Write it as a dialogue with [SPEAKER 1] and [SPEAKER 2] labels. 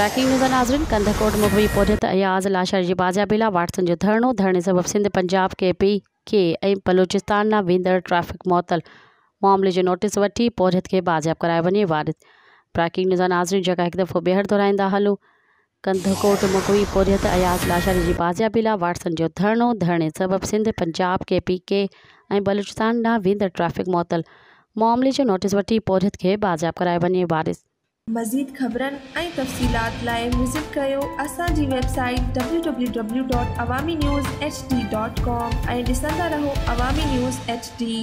[SPEAKER 1] Breaking news नाज़रीन कंधकोट मुखबी पहुंचत अयाज़ लाशर जी बाजाबिला Watson जो धरणो धरणे सबब सिंध पंजाब के पी के बलूचिस्तान ना वेंदड़ ट्रैफ़िक मुअतल मामले जो नोटिस वठी पहुंचत खे बाजियाब कराए वञे वारिस। ब्रेकिंग न्यूज़ नाज़रीन जगह हिकु दफ़ो ॿीहर दोहराईंदा हलूं। कंधकोट मुखबी पहुंचत अयाज़ लाशर जी बाजाबिला वाटसन जो धरणो धरणे सबब सिंध पंजाब के पी के बलूचिस्तान ना वेंदड़ ट्रैफ़िक मुअतल मामले जो नोटिस वठी पहुंचत खे बाजियाब कराए वञे वारिस।
[SPEAKER 2] मज़ीद ख़बरनि ऐं तफ़सीलात लाइ विज़िट कयो असांजी वेबसाइट www.awaminews.hd.com ऐं ॾिसंदा रहो अवामी न्यूज़ एच डी।